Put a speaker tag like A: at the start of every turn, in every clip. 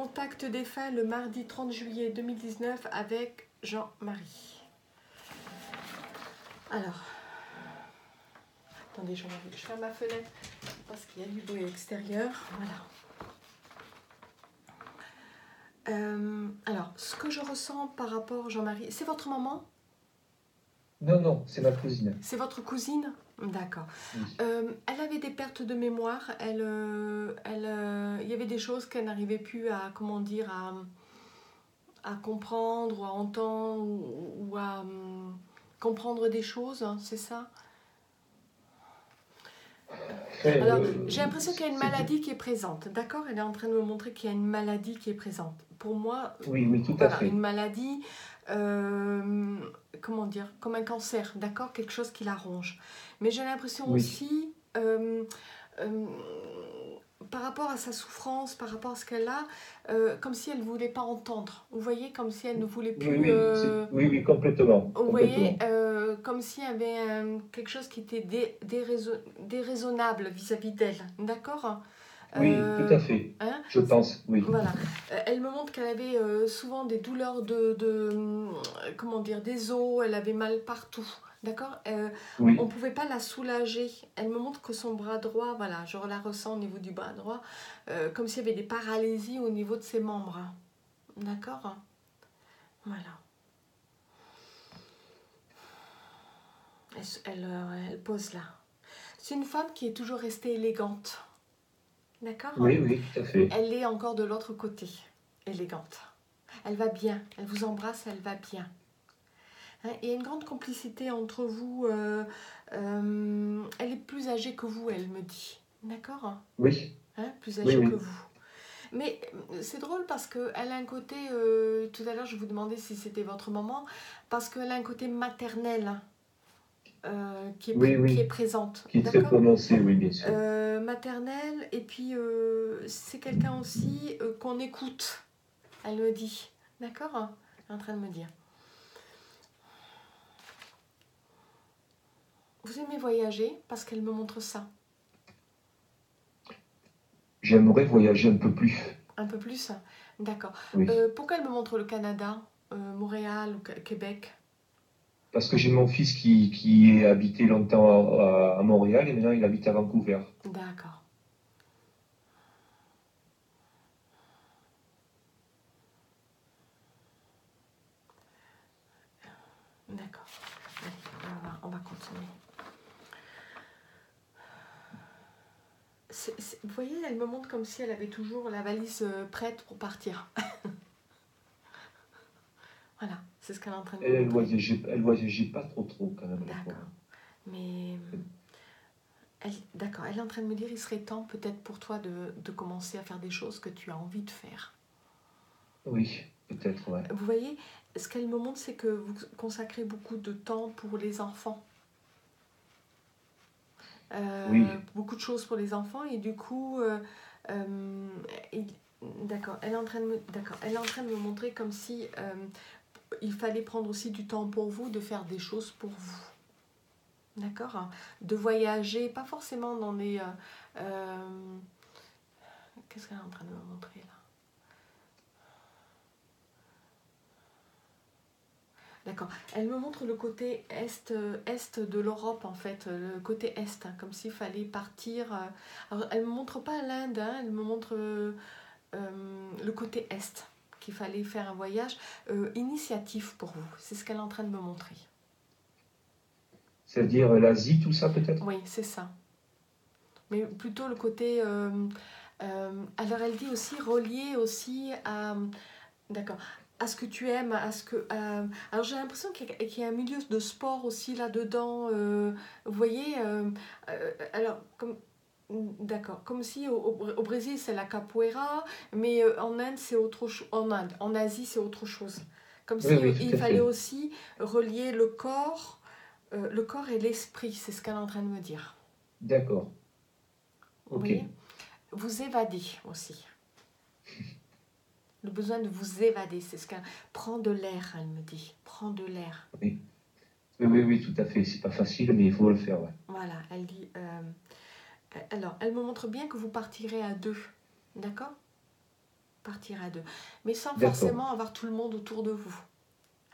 A: Contact défunt le mardi 30 juillet 2019 avec Jean-Marie. Alors, attendez, je ferme ma fenêtre parce qu'il y a du bruit extérieur. Voilà. Euh, alors, ce que je ressens par rapport, Jean-Marie, c'est votre maman?
B: Non, non, c'est ma cousine.
A: C'est votre cousine? D'accord. Euh, elle avait des pertes de mémoire. Elle, euh, elle, il y avait des choses qu'elle n'arrivait plus à, comment dire, à, à comprendre ou à entendre ou, à hum, comprendre des choses, hein, c'est ça? Alors, j'ai l'impression qu'il y a une maladie qui est présente, d'accord? Elle est en train de me montrer qu'il y a une maladie qui est présente. Pour moi,
B: oui, oui, tout à fait.
A: une maladie, euh, comment dire, comme un cancer, d'accord Quelque chose qui la ronge. Mais j'ai l'impression aussi, euh, euh, par rapport à sa souffrance, par rapport à ce qu'elle a, comme si elle ne voulait pas entendre. Vous voyez, comme si elle ne voulait plus...
B: Oui, oui, oui complètement.
A: Vous voyez, comme s'il y avait quelque chose qui était déraisonnable vis-à-vis d'elle, d'accord?
B: Oui, tout à fait. Hein je pense, oui.
A: Voilà. Elle me montre qu'elle avait souvent des douleurs de, de, comment dire, des os, elle avait mal partout. D'accord? Euh, On ne pouvait pas la soulager. Elle me montre que son bras droit, voilà, je la ressens au niveau du bras droit, euh, comme s'il y avait des paralysies au niveau de ses membres. D'accord? Voilà. Elle, euh, elle, pose là. C'est une femme qui est toujours restée élégante. D'accord
B: Oui, oui, tout à fait.
A: Elle est encore de l'autre côté, élégante. Elle va bien, elle vous embrasse, elle va bien. Hein, il y a une grande complicité entre vous. Euh, euh, elle est plus âgée que vous, elle me dit. D'accord
B: Oui.
A: Hein, plus âgée que vous. Mais euh, c'est drôle parce qu'elle a un côté, tout à l'heure je vous demandais si c'était votre maman, parce qu'elle a un côté maternel qui, est, qui est présente.
B: Qui oui, bien sûr.
A: maternelle, et puis c'est quelqu'un aussi qu'on écoute, elle me dit. D'accord? Elle est en train de me dire. Vous aimez voyager parce qu'elle me montre ça?
B: J'aimerais voyager un peu plus.
A: Un peu plus? D'accord. Euh, pourquoi elle me montre le Canada, euh, Montréal ou Québec?
B: Parce que j'ai mon fils qui, qui a habité longtemps à, Montréal et maintenant il habite à Vancouver.
A: D'accord. D'accord. on va continuer. vous voyez, elle me montre comme si elle avait toujours la valise euh, prête pour partir. voilà, c'est ce qu'elle est en train de
B: Elle voyageait, elle voyageait pas trop trop quand même.
A: D'accord. Mais d'accord, elle est en train de me dire il serait temps peut-être pour toi de, de, commencer à faire des choses que tu as envie de faire.
B: Oui, peut-être, ouais.
A: Vous voyez, ce qu'elle me montre, c'est que vous consacrez beaucoup de temps pour les enfants. Euh, beaucoup de choses pour les enfants et du coup, euh, euh, d'accord, elle est en train de me, d'accord, elle est en train de me montrer comme si il fallait prendre aussi du temps pour vous, de faire des choses pour vous. D'accord hein. De voyager, pas forcément dans des... Qu'est-ce qu'elle est en train de me montrer là? D'accord. Elle me montre le côté est, est de l'Europe, en fait, le côté est, hein, comme s'il fallait partir. Euh, alors, elle ne me montre pas l'Inde, hein, elle me montre euh, le côté est, qu'il fallait faire un voyage euh, initiatif pour vous. C'est ce qu'elle est en train de me montrer.
B: C'est-à-dire l'Asie, tout ça peut-être?
A: Oui, c'est ça. Mais plutôt le côté... alors elle dit aussi relié aussi à... D'accord à ce que tu aimes, à ce que... Euh, alors j'ai l'impression qu'il y, a un milieu de sport aussi là-dedans. Euh, vous voyez euh, Alors, comme... D'accord. Comme si au, Brésil c'est la capoeira, mais en Inde c'est autre chose. En Inde, en Asie c'est autre chose. Comme si il fallait aussi relier le corps, le corps et l'esprit. C'est ce qu'elle est en train de me dire.
B: D'accord.
A: Ok. Vous, vous évadez aussi le besoin de vous évader. C'est ce qu'elle prend de l'air, elle me dit. Prends de l'air.
B: Oui. oui, oui, tout à fait. C'est pas facile, mais il faut le faire. Ouais.
A: Voilà, elle dit. Euh, alors, elle me montre bien que vous partirez à deux. D'accord? Partir à deux. Mais sans forcément avoir tout le monde autour de vous.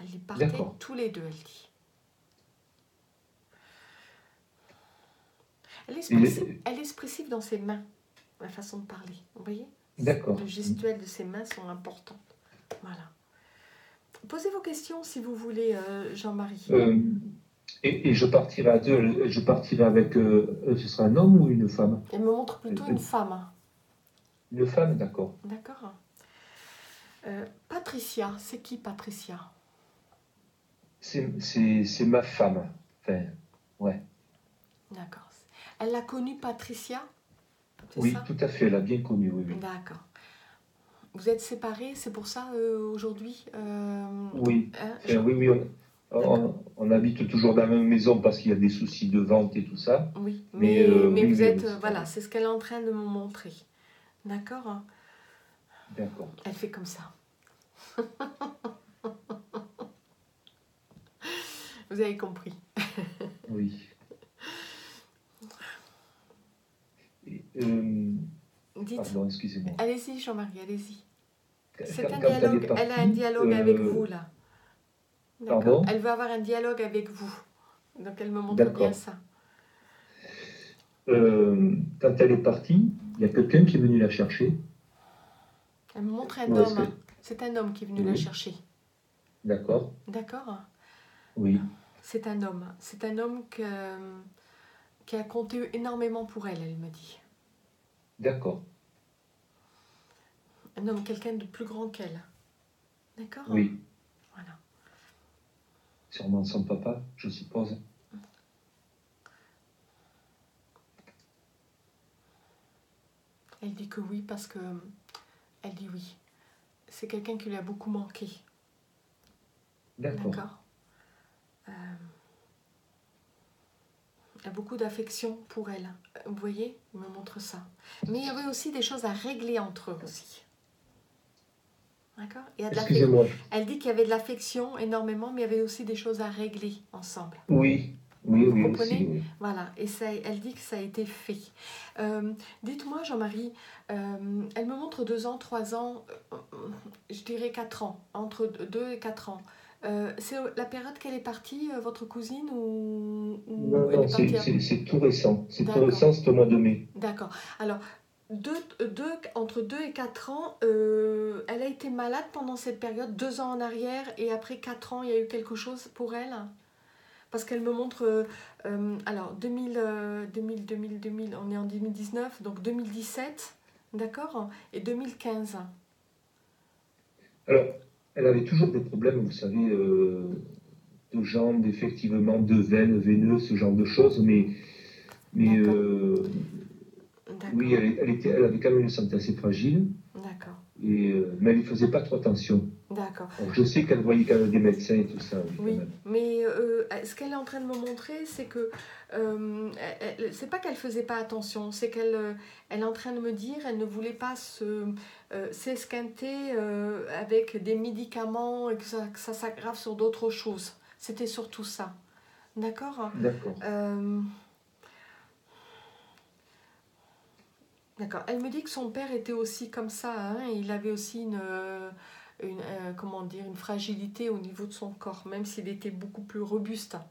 A: Elle dit partez tous les deux, elle dit. Elle est,
B: les-
A: expressive, elle est expressive dans ses mains, la façon de parler. Vous voyez?
B: D'accord.
A: Le gestuel de ses mains sont importants. Voilà. Posez vos questions si vous voulez, euh, Jean-Marie.
B: Euh, et, et je partirai à deux. Je partirai avec. euh, euh, ce sera un homme ou une femme?
A: Elle me montre plutôt une femme.
B: Une femme, d'accord.
A: D'accord. Euh, Patricia, c'est qui Patricia?
B: C'est ma femme. Enfin, ouais.
A: D'accord. Elle l'a connue, Patricia?
B: Oui,
A: ça?
B: tout à fait. Elle a bien connu, oui. oui.
A: D'accord. Vous êtes séparés, c'est pour ça euh, aujourd'hui
B: Oui,
A: hein,
B: oui, oui. On, on- on habite toujours dans la même maison parce qu'il y a des soucis de vente et tout ça.
A: Oui,
B: Mais,
A: mais,
B: euh,
A: mais
B: oui,
A: vous êtes, euh, voilà, c'est ce qu'elle est en train de me montrer. D'accord?
B: D'accord.
A: Elle fait comme ça. Vous avez compris.
B: Oui. Et, euh,
A: Dites.
B: pardon, excusez-moi.
A: Allez-y, Jean-Marie, allez-y. C'est un dialogue. Elle a un dialogue avec
B: euh,
A: vous, là.
B: Pardon?
A: Elle veut avoir un dialogue avec vous. Donc elle me montre bien ça.
B: euh, quand elle est partie, il y a quelqu'un qui est venu la chercher.
A: Elle me montre un homme.
B: c'est-
A: C'est un homme qui est venu la chercher.
B: D'accord
A: D'accord?
B: Oui.
A: C'est un homme. C'est un homme que- qui a compté énormément pour elle, elle me dit.
B: D'accord.
A: Un homme, quelqu'un de plus grand qu'elle. D'accord?
B: Oui.
A: Voilà.
B: Sûrement son papa, je suppose.
A: Elle dit que oui parce que. Elle dit oui. C'est quelqu'un qui lui a beaucoup manqué.
B: D'accord.
A: D'accord Euh, Il y a beaucoup d'affection pour elle. Vous voyez Il me montre ça. Mais il y avait aussi des choses à régler entre eux aussi. D'accord
B: Excusez-moi.
A: Elle dit qu'il y avait de l'affection énormément, mais il y avait aussi des choses à régler ensemble.
B: Oui. Oui,
A: Vous
B: oui,
A: comprenez
B: aussi.
A: Voilà, et ça, elle dit que ça a été fait. Euh, Dites-moi, Jean-Marie, euh, elle me montre deux ans, trois ans, euh, je dirais quatre ans, entre deux et quatre ans. C'est la période qu'elle est partie, votre cousine, ou, ou
B: Non, non,
A: est
B: c'est
A: partie
B: c'est- c'est tout récent. C'est tout récent, c'est au mois de mai.
A: D'accord. Alors, deux, deux, entre 2 et 4 ans, euh, elle a été malade pendant cette période, deux ans en arrière, et après 4 ans, il y a eu quelque chose pour elle? Parce qu'elle me montre, euh, euh, alors 2000, euh, 2000, 2000, 2000, on est en 2019, donc 2017, d'accord? Et 2015.
B: Alors, elle avait toujours des problèmes, vous savez, de jambes, effectivement, de veines, veineux, ce genre de choses, mais. Oui, elle, elle était, elle avait quand même une santé assez fragile,
A: D'accord.
B: euh, mais elle ne faisait pas trop attention.
A: D'accord.
B: Je sais qu'elle voyait quand même des médecins et tout ça. Oui,
A: mais euh, ce qu'elle est en train de me montrer, c'est que euh, c'est pas qu'elle faisait pas attention, c'est qu'elle euh, elle est en train de me dire, elle ne voulait pas se s'esquinter avec des médicaments et que ça, que ça s'aggrave sur d'autres choses. C'était surtout ça. D'accord?
B: D'accord.
A: Euh, D'accord. Elle me dit que son père était aussi comme ça. hein, Il avait aussi une, euh, une, euh, comment dire, une fragilité au niveau de son corps, même s'il était beaucoup plus robuste hein,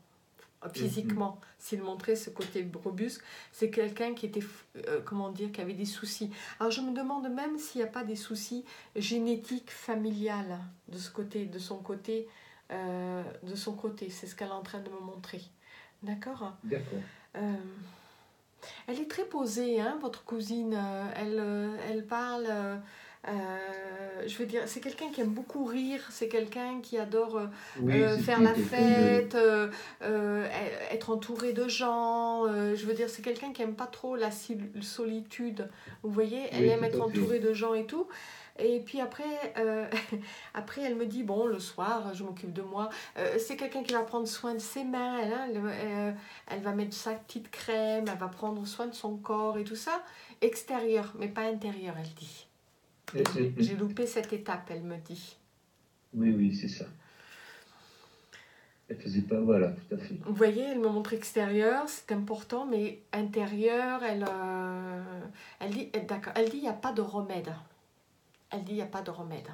A: physiquement. S'il montrait ce côté robuste, c'est quelqu'un qui était, euh, comment dire, qui avait des soucis. Alors je me demande même s'il n'y a pas des soucis génétiques familiales de ce côté, de son côté, euh, de son côté. C'est ce qu'elle est en train de me montrer. D'accord?
B: D'accord.
A: Elle est très posée, hein, votre cousine. Euh, Elle, euh, elle parle. euh, je veux dire, c'est quelqu'un qui aime beaucoup rire. C'est quelqu'un qui adore euh,
B: Oui,
A: faire la fête, euh, euh, être entouré de gens. je veux dire, c'est quelqu'un qui aime pas trop la solitude. Vous voyez, elle
B: Oui,
A: aime être entourée de gens et tout. Et puis après, euh, après, elle me dit, bon, le soir, je m'occupe de moi. Euh, c'est quelqu'un qui va prendre soin de ses mains. Elle, hein, euh, elle va mettre sa petite crème, elle va prendre soin de son corps et tout ça. Extérieur, mais pas intérieur, elle dit. J'ai- loupé cette étape, elle me dit.
B: Oui, oui, c'est ça. Elle faisait pas, voilà, tout à fait.
A: Vous voyez, elle me montre extérieur, c'est important, mais intérieur, elle, euh, elle dit, d'accord, elle dit, il n'y a pas de remède. Elle dit il n'y a pas de remède.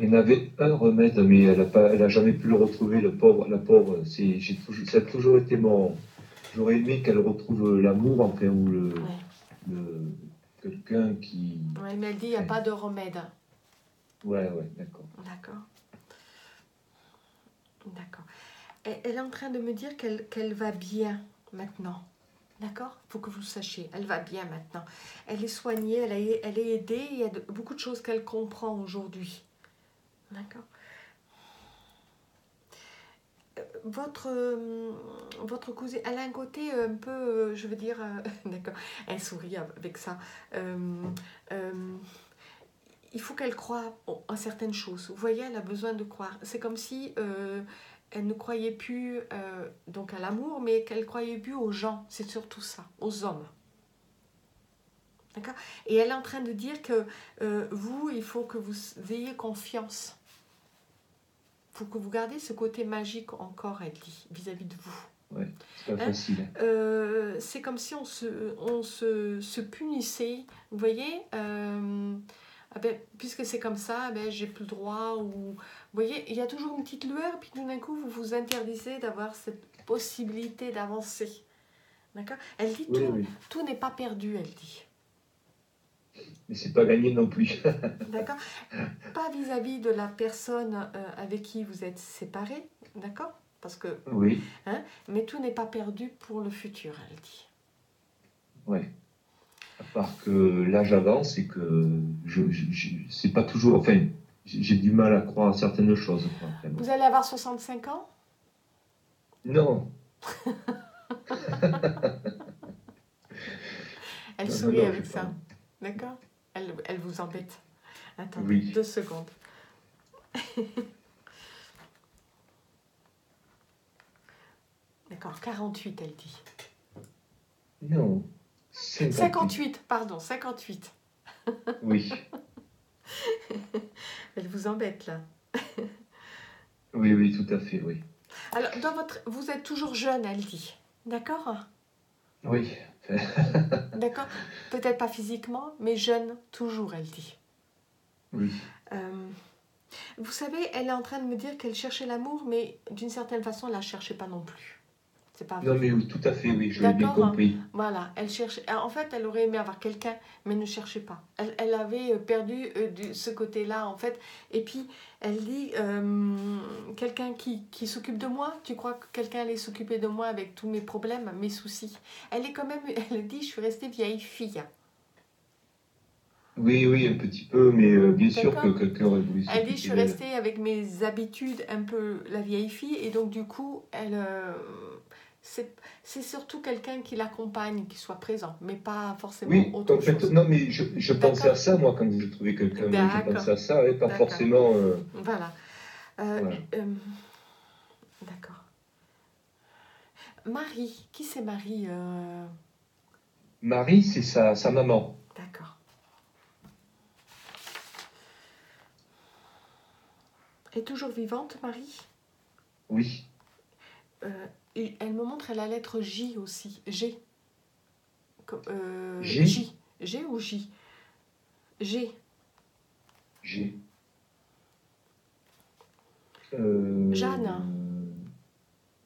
B: En avait un remède, mais elle n'a pas, elle a jamais pu le retrouver, le pauvre, la pauvre. C'est, j'ai toujours, ça a toujours été mon. J'aurais aimé qu'elle retrouve l'amour, enfin, ou le,
A: Ouais.
B: le- quelqu'un qui.
A: Ouais, mais elle dit il n'y a pas de remède.
B: Ouais, ouais, d'accord.
A: D'accord. D'accord. Elle, elle est en train de me dire qu'elle qu'elle va bien maintenant. D'accord? Il faut que vous le sachiez. Elle va bien maintenant. Elle est soignée, elle, est aidée. Il y a beaucoup de choses qu'elle comprend aujourd'hui. D'accord? Euh, votre, euh, votre cousine, elle a un côté un peu, euh, je veux dire, d'accord, elle sourit avec ça. Il faut qu'elle croie en certaines choses. Vous voyez, elle a besoin de croire. C'est comme si elle ne croyait plus euh, donc à l'amour, mais qu'elle croyait plus aux gens. C'est surtout ça, aux hommes. D'accord? Et elle est en train de dire que euh, vous, il faut que vous ayez confiance. Il faut que vous gardiez ce côté magique encore, elle dit, vis-à-vis de vous.
B: C'est pas
A: Hein?
B: facile.
A: Euh, c'est comme si on se, on se, se punissait. Vous voyez ah ben, Puisque c'est comme ça, ben, j'ai plus le droit. Ou, vous voyez, il y a toujours une petite lueur, puis tout d'un coup, vous vous interdisez d'avoir cette possibilité d'avancer. D'accord? Elle dit
B: Oui,
A: tout,
B: oui.
A: tout n'est pas perdu, elle dit.
B: Mais c'est pas gagné non plus.
A: D'accord? Pas vis-à-vis de la personne euh, avec qui vous êtes séparés, d'accord? Parce que,
B: oui,
A: mais tout n'est pas perdu pour le futur, elle dit.
B: ouais. Part que l'âge avance et que je, je, je- c'est pas toujours. Enfin, j'ai du mal à croire à certaines choses. quoi.
A: Vous allez avoir 65 ans?
B: Non,
A: Elle
B: Non,
A: sourit
B: non,
A: avec ça. D'accord? Elle, elle vous embête. Attendez,
B: Oui.
A: deux secondes. D'accord, 48, elle dit.
B: non. 58.
A: 58, pardon, 58.
B: Oui,
A: Elle vous embête là.
B: oui, oui, tout à fait, oui.
A: Alors, dans votre... vous êtes toujours jeune, elle dit. D'accord?
B: Oui,
A: D'accord Peut-être pas physiquement, mais jeune, toujours, elle dit.
B: oui.
A: Euh, vous savez, elle est en train de me dire qu'elle cherchait l'amour, mais d'une certaine façon, elle ne la cherchait pas non plus. C'est pas
B: Non,
A: vrai.
B: mais oui, tout à fait, oui, je l'ai bien compris.
A: Voilà, elle cherchait. En fait, elle aurait aimé avoir quelqu'un, mais ne cherchait pas. Elle, elle avait euh, perdu euh, du- ce côté-là, en fait. Et puis, elle dit euh, quelqu'un qui, qui s'occupe de moi. Tu crois que quelqu'un allait s'occuper de moi avec tous mes problèmes, mes soucis? Elle est quand même. Elle dit je suis restée vieille fille.
B: Oui, oui, un petit peu, mais euh, bien sûr que quelqu'un aurait voulu
A: Elle dit je suis restée avec mes habitudes, un peu la vieille fille. Et donc, du coup, elle. C'est surtout quelqu'un qui l'accompagne, qui soit présent, mais pas forcément
B: Oui,
A: autre
B: en fait,
A: chose.
B: non, mais je, je pensais à ça, moi, quand je trouvais quelqu'un. Je pensais à ça, et pas forcément. euh,
A: Voilà. Euh,
B: Voilà.
A: euh, D'accord. Marie, qui c'est Marie
B: Marie, c'est sa, sa maman.
A: D'accord. Est toujours vivante, Marie?
B: Oui,
A: Euh, et Elle me montre la lettre J aussi. G. Comme, euh,
B: G
A: J. G ou J? G.
B: j'ai. Euh,
A: Jeanne.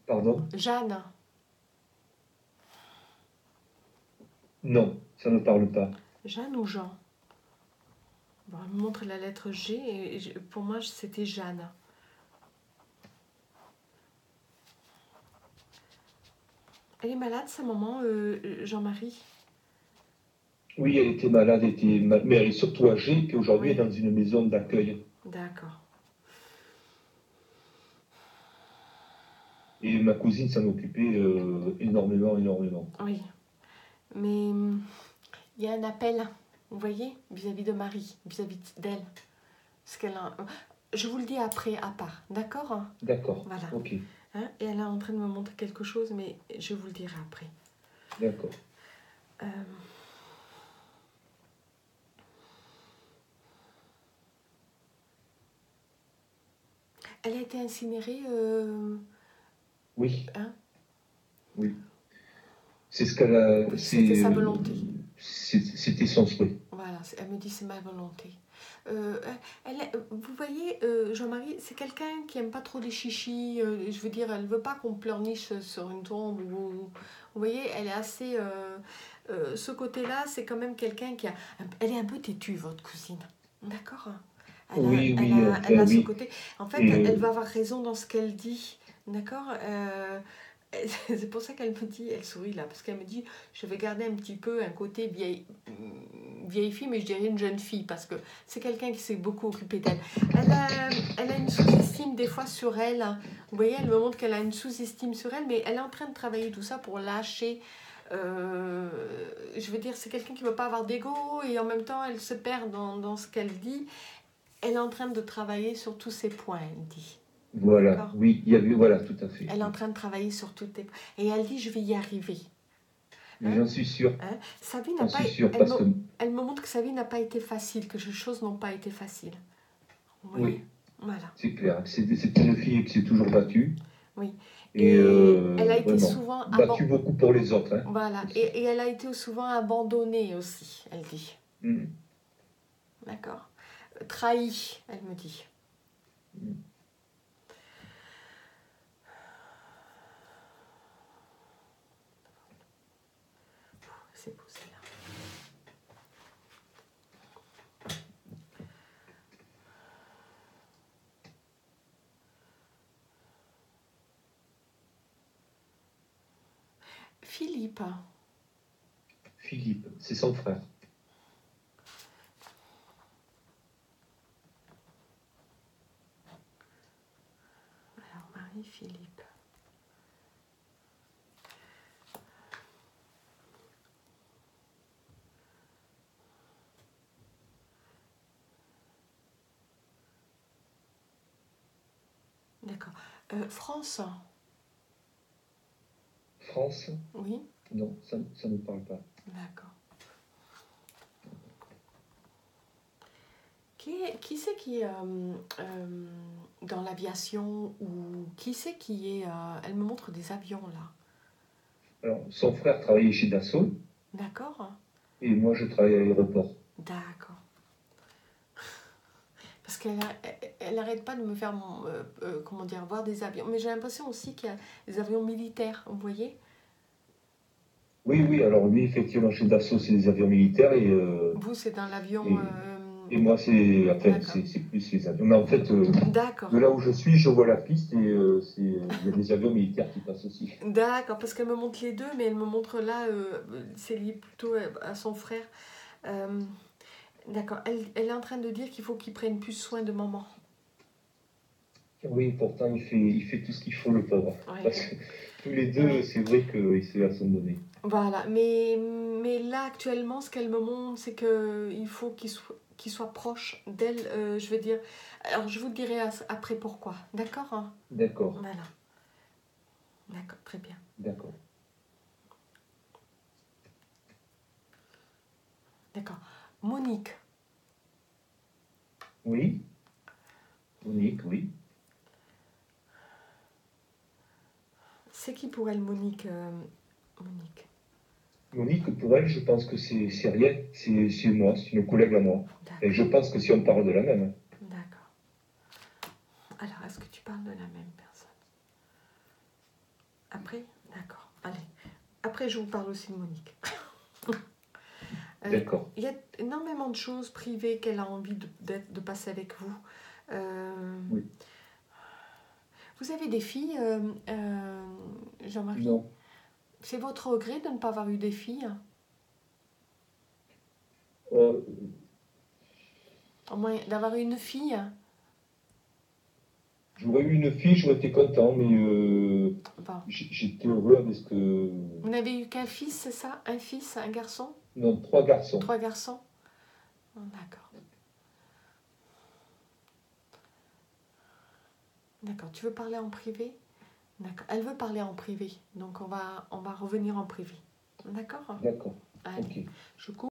B: Pardon?
A: Jeanne.
B: Non, ça ne parle pas.
A: Jeanne ou Jean? Bon, Elle me montre la lettre G et pour moi c'était Jeanne. Elle est malade sa maman, euh, Jean-Marie?
B: Oui, elle était malade, elle était ma- mais elle est surtout âgée, puis aujourd'hui,
A: Oui.
B: elle est dans une maison d'accueil.
A: D'accord.
B: Et ma cousine s'en occupait euh, énormément, énormément.
A: Oui. Mais hum, il y a un appel, vous voyez, vis-à-vis de Marie, vis-à-vis d'elle. Parce qu'elle a- Je vous le dis après, à part, d'accord?
B: D'accord.
A: Voilà.
B: Ok,
A: Hein, Et elle est en train de me montrer quelque chose, mais je vous le dirai après.
B: d'accord.
A: Euh, Elle a été incinérée. euh,
B: Oui.
A: Hein?
B: Oui. C'est ce qu'elle a.
A: C'était sa volonté.
B: C'était son souhait.
A: Elle me dit c'est ma volonté. Euh, elle, vous voyez, euh, Jean-Marie, c'est quelqu'un qui aime pas trop les chichis. euh, je veux dire, elle veut pas qu'on pleurniche sur une tombe. Ou, vous voyez, elle est assez. euh, euh, ce côté-là, c'est quand même quelqu'un qui a. Elle est un peu têtue, votre cousine. D'accord elle a,
B: Oui,
A: elle
B: oui,
A: a-
B: euh,
A: elle a
B: oui.
A: ce côté. En fait, elle, va avoir raison dans ce qu'elle dit. D'accord Euh, C'est pour ça qu'elle me dit, elle sourit là, parce qu'elle me dit, je vais garder un petit peu un côté vieille, vieille fille, mais je dirais une jeune fille, parce que c'est quelqu'un qui s'est beaucoup occupé d'elle. Elle a, elle a une sous-estime des fois sur elle. hein. Vous voyez, elle me montre qu'elle a une sous-estime sur elle, mais elle est en train de travailler tout ça pour lâcher. euh, je veux dire, c'est quelqu'un qui ne veut pas avoir d'ego et en même temps, elle se perd dans, dans ce qu'elle dit. Elle est en train de travailler sur tous ces points, elle dit.
B: Voilà, oui, il y avait, voilà, tout à fait.
A: Elle est en train de travailler sur toutes les points. Et elle dit, je vais y arriver.
B: Mais J'en suis sûr,
A: Hein Sa vie n'a pas
B: suis sûr,
A: elle, me,
B: que
A: elle me montre que sa vie n'a pas été facile, que les choses n'ont pas été faciles.
B: Oui.
A: Voilà.
B: c'est clair, c'est une fille qui s'est toujours battue.
A: Oui.
B: Et,
A: Et
B: euh,
A: elle a été
B: vraiment,
A: souvent
B: battue beaucoup pour les autres. Hein.
A: Voilà. Et, et elle a été souvent abandonnée aussi, elle dit.
B: Mm.
A: D'accord. Trahie, elle me dit.
B: Mm.
A: Philippe,
B: Philippe, c'est son frère.
A: alors Marie-Philippe. D'accord. Euh, France,
B: France
A: oui,
B: Non, ça ne parle pas.
A: d'accord. Qui, qui c'est qui est euh, euh, dans l'aviation ou qui c'est qui est... euh, elle me montre des avions là.
B: Alors, son frère travaillait chez Dassault
A: D'accord
B: et moi je travaille à l'aéroport.
A: D'accord. Parce qu'elle elle, elle arrête pas de me faire, euh, comment dire, voir des avions. Mais j'ai l'impression aussi qu'il y a des avions militaires, vous voyez
B: Oui, oui, alors lui, effectivement, chez Dassault, c'est des avions militaires et, euh,
A: Vous, c'est dans l'avion...
B: Et-
A: euh,
B: et moi, c'est enfin, c'est c'est plus les avions. Mais en fait, euh,
A: D'accord.
B: de là où je suis, je vois la piste et euh, il y a des avions militaires qui passent aussi.
A: D'accord, parce qu'elle me montre les deux, mais elle me montre là, c'est lié plutôt à- son frère. D'accord, elle, elle est en train de dire qu'il faut qu'il prenne plus soin de maman.
B: Oui, pourtant, il fait, il fait tout ce qu'il faut, le pauvre.
A: Ouais.
B: Parce que tous les deux, c'est vrai qu'ils se laissent donner.
A: Voilà, mais, mais là actuellement, ce qu'elle me montre, c'est qu'il faut qu'il soit, qu'il soit proche d'elle, euh, je veux dire. Alors, je vous dirai après pourquoi, d'accord hein?
B: D'accord,
A: Voilà. D'accord, très bien.
B: d'accord.
A: D'accord. Monique,
B: Oui Monique, oui.
A: c'est qui pour elle, Monique euh, Monique,
B: Monique, pour elle, je pense que c'est rien. C'est moi, c'est une collègue à moi. Et je pense que si on parle de la même.
A: D'accord. Alors, est-ce que tu parles de la même personne? Après? D'accord. Allez. Après, je vous parle aussi de Monique. Euh,
B: D'accord.
A: Il y a énormément de choses privées qu'elle a envie de, passer avec vous. Euh,
B: Oui.
A: Vous avez des filles, euh, Jean-Marie?
B: Non.
A: C'est votre regret de ne pas avoir eu des filles
B: Euh,
A: Au moins d'avoir eu une fille
B: J'aurais eu une fille, j'aurais été content, mais euh,
A: Bon.
B: j'étais heureux avec ce que.
A: Vous n'avez eu qu'un fils, c'est ça? Un fils, un garçon?
B: Non, trois garçons.
A: Trois garçons? Oh, D'accord. D'accord. Tu veux parler en privé? D'accord. Elle veut parler en privé. Donc on va, on va revenir en privé. D'accord?
B: D'accord,
A: Allez, je coupe.